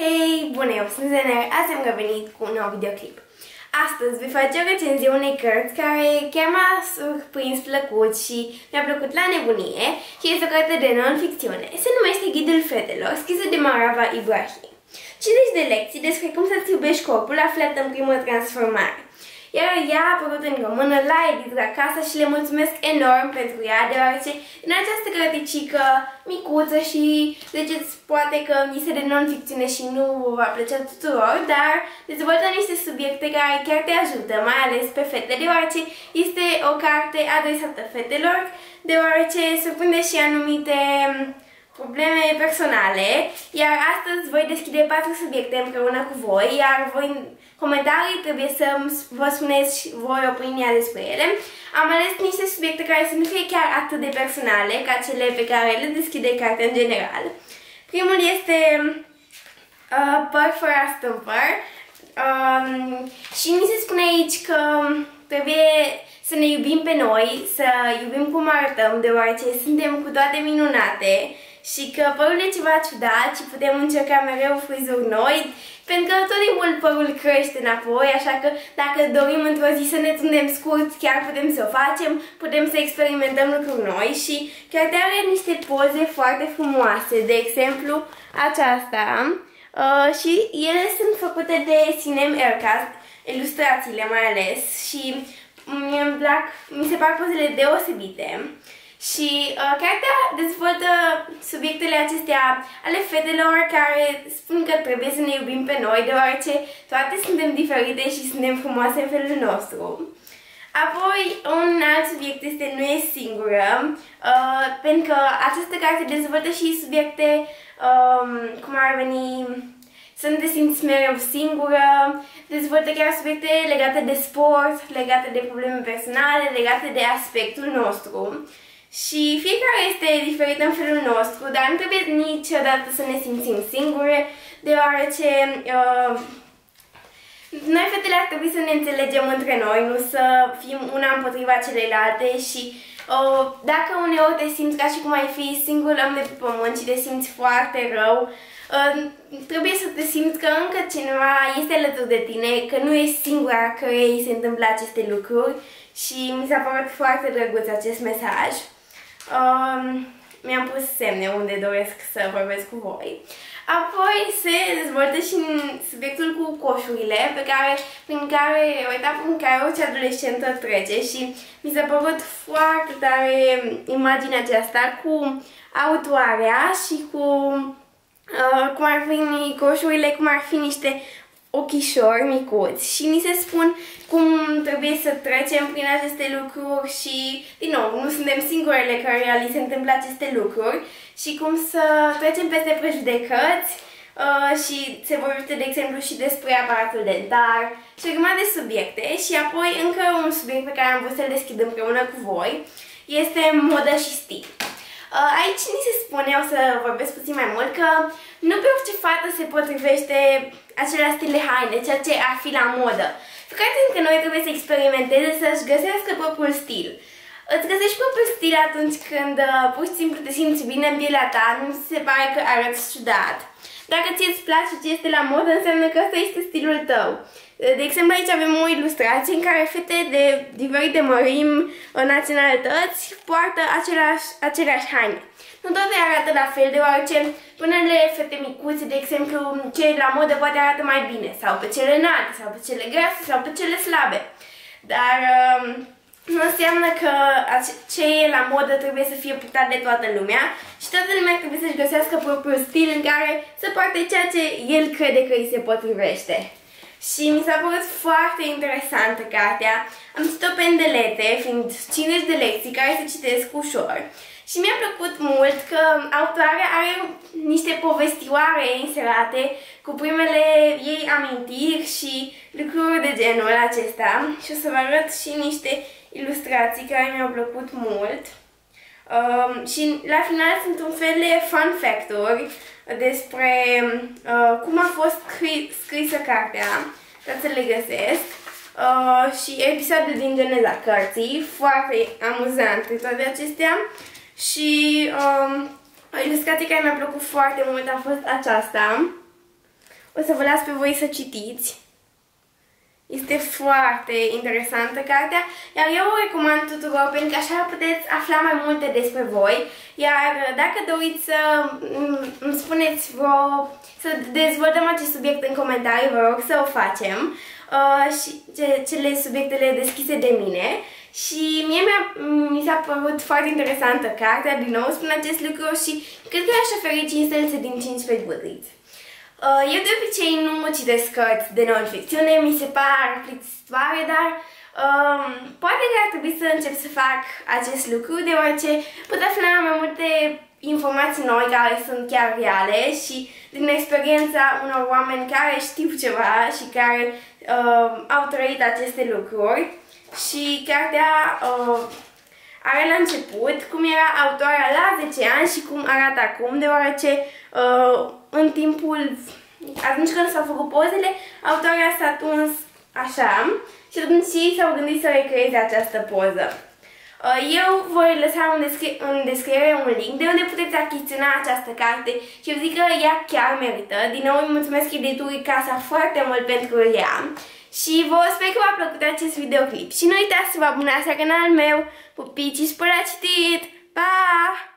Hei, bună, eu sunt Zener, azi am revenit cu un nou videoclip. Astăzi voi face o recenzie unei cărți care chiar m-a surprins plăcut și mi-a plăcut la nebunie și este o carte de non-ficțiune. Se numește Ghidul Fetelor, scrisă de Marava Ibrahim. 50 de lecții despre cum să-ți iubești corpul aflat în primă transformare iar ea a apărut în română la editura Casa și le mulțumesc enorm pentru ea, deoarece în această cărticică micuță și ziceți poate că mi se de non-ficțiune și nu va plăcea tuturor, dar dezvoltă niște subiecte care chiar te ajută, mai ales pe fete, deoarece este o carte adresată fetelor, deoarece surprinde și anumite probleme personale, iar astăzi voi deschide patru subiecte împreună cu voi, iar voi în comentarii trebuie să vă spuneți voi opinia despre ele. Am ales niște subiecte care să nu fie chiar atât de personale ca cele pe care le deschide cartea în general. Primul este uh, păr fără astâmpăr um, și mi se spune aici că trebuie să ne iubim pe noi, să iubim cum arătăm, deoarece suntem cu toate minunate și că părul e ceva ciudat și putem încerca mereu frizuri noi, pentru că tot timpul părul crește înapoi, așa că dacă dorim într-o zi să ne tundem scurt, chiar putem să o facem, putem să experimentăm lucruri noi și chiar te are niște poze foarte frumoase, de exemplu aceasta, uh, și ele sunt făcute de Sinem Aircast, ilustrațiile mai ales, și mi-mi plac, mi se par pozele deosebite. Și uh, cartea dezvoltă subiectele acestea ale fetelor care spun că trebuie să ne iubim pe noi, deoarece toate suntem diferite și suntem frumoase în felul nostru. Apoi, un alt subiect este Nu e singură, uh, pentru că această carte dezvoltă și subiecte um, cum ar veni să nu te simți mereu singură, dezvoltă chiar subiecte legate de sport, legate de probleme personale, legate de aspectul nostru. Și fiecare este diferit în felul nostru, dar nu trebuie niciodată să ne simțim singure, deoarece uh, noi fetele ar trebui să ne înțelegem între noi, nu să fim una împotriva celelalte și uh, dacă uneori te simți ca și cum ai fi singur om de pe pământ și te simți foarte rău, uh, trebuie să te simți că încă cineva este alături de tine, că nu ești singura care îi se întâmplă aceste lucruri și mi s-a părut foarte drăguț acest mesaj. Um, mi-am pus semne unde doresc să vorbesc cu voi. Apoi se dezvoltă și subiectul cu coșurile, pe care, prin care, o etapă în care orice adolescentă trece și mi s-a părut foarte tare imaginea aceasta cu autoarea și cu uh, cum ar fi coșurile, cum ar fi niște ochișori micuți și ni se spun cum trebuie să trecem prin aceste lucruri și, din nou, nu suntem singurele care li se întâmplă aceste lucruri și cum să trecem peste prejudecăți uh, și se vorbește, de exemplu, și despre aparatul dentar și urma de subiecte și apoi încă un subiect pe care am vrut să-l deschid împreună cu voi este modă și stil. Uh, aici ni se spune, o să vorbesc puțin mai mult, că nu pe orice fată se potrivește același stil de haine, ceea ce ar fi la modă. Fiecare dintre noi trebuie să experimenteze, să-și găsească propriul stil. Îți găsești propriul stil atunci când uh, pur și simplu te simți bine în pielea ta, nu se pare că arăți ciudat. Dacă ție îți place ce este la modă, înseamnă că ăsta este stilul tău. De exemplu, aici avem o ilustrație în care fete de diferite mărimi, naționalități, poartă aceleași, aceleași haine. Nu toate arată la fel, deoarece unele fete micuțe, de exemplu, cei la modă poate arată mai bine, sau pe cele înalte, sau pe cele grase, sau pe cele slabe. Dar um, nu înseamnă că ce e la modă trebuie să fie purtat de toată lumea și toată lumea trebuie să-și găsească propriul stil în care să poarte ceea ce el crede că îi se potrivește. Și mi s-a părut foarte interesantă cartea. Am citit-o pe îndelete, fiind 50 de lecții care se citesc ușor. Și mi-a plăcut mult că autoarea are niște povestioare inserate cu primele ei amintiri și lucruri de genul acesta. Și o să vă arăt și niște ilustrații care mi-au plăcut mult. Um, și la final sunt un fel de fun fact-uri despre uh, cum a fost scrisă cartea, ca să le găsesc. Uh, și episoade din geneza cărții, foarte amuzante toate acestea. Și um, o ilustrație care mi-a plăcut foarte mult a fost aceasta. o să vă las pe voi să citiți. Este foarte interesantă cartea, iar eu o recomand tuturor pentru că așa puteți afla mai multe despre voi. Iar dacă doriți să îmi spuneți vreo, să dezvoltăm acest subiect în comentarii, vă rog să o facem. Uh, și ce, cele subiectele deschise de mine. Și mie mi, mi s-a părut foarte interesantă cartea, din nou spun acest lucru și cred că aș oferi 5 stelițe din 5 pe Goodreads. Uh, eu de obicei nu citesc cărți de non-ficțiune, mi se par plictisitoare, dar um, poate că ar trebui să încep să fac acest lucru, deoarece pot afla mai multe informații noi care sunt chiar reale și din experiența unor oameni care știu ceva și care uh, au trăit aceste lucruri. Și cartea uh, are la început cum era autoarea la 10 ani și cum arată acum, deoarece uh, în timpul, atunci când s-au făcut pozele, autoarea s-a tuns așa și atunci ei s-au gândit să recreeze această poză. Uh, eu voi lăsa în, descri în descriere un link de unde puteți achiziționa această carte și eu zic că ea chiar merită. Din nou îi mulțumesc editurii Casa foarte mult pentru ea. Și vă sper că v-a plăcut acest videoclip. Și nu uitați să vă abonați la canalul meu. Pupici, spăr la citit! Pa!